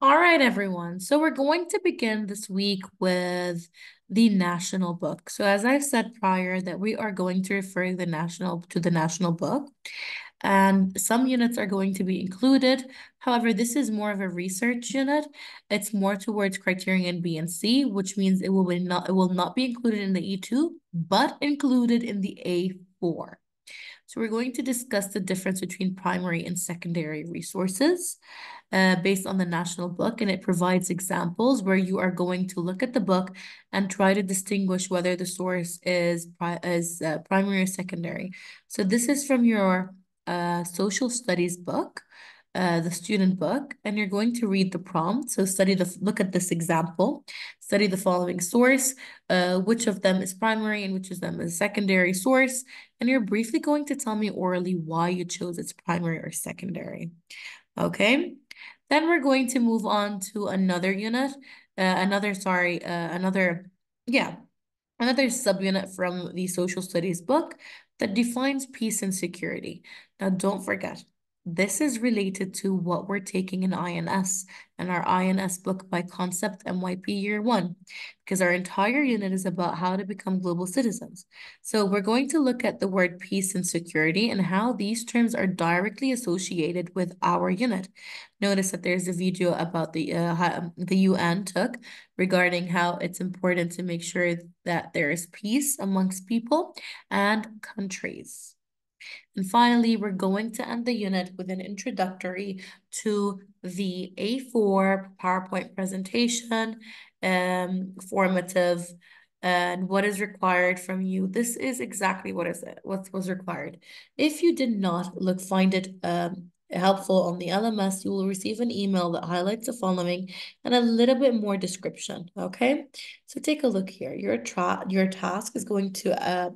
All right, everyone. So we're going to begin this week with the national book. So as I've said prior, that we are going to refer the national to the national book, and some units are going to be included. However, this is more of a research unit. It's more towards criterion B and C, which means it will be not it will not be included in the E2, but included in the A4. So we're going to discuss the difference between primary and secondary resources uh, based on the national book, and it provides examples where you are going to look at the book and try to distinguish whether the source is, pri is uh, primary or secondary. So this is from your uh, social studies book. Uh, the student book and you're going to read the prompt. So study the look at this example, study the following source, uh, which of them is primary and which of them is secondary source, and you're briefly going to tell me orally why you chose its primary or secondary. Okay, then we're going to move on to another unit, uh, another, sorry, uh, another, yeah, another subunit from the social studies book that defines peace and security. Now, don't forget, this is related to what we're taking in INS and our INS book by Concept MYP Year 1, because our entire unit is about how to become global citizens. So we're going to look at the word peace and security and how these terms are directly associated with our unit. Notice that there's a video about the, uh, the UN took regarding how it's important to make sure that there is peace amongst people and countries. And finally, we're going to end the unit with an introductory to the A4 PowerPoint presentation, um, formative, and what is required from you. This is exactly what is it, what was required. If you did not look, find it um, helpful on the LMS, you will receive an email that highlights the following and a little bit more description, okay? So take a look here. Your, tra your task is going to uh,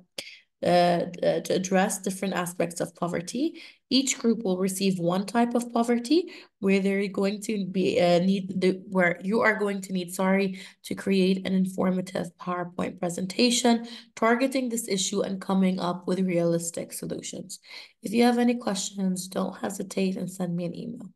uh, to address different aspects of poverty. Each group will receive one type of poverty where they're going to be uh, need the where you are going to need sorry to create an informative PowerPoint presentation targeting this issue and coming up with realistic solutions. If you have any questions, don't hesitate and send me an email.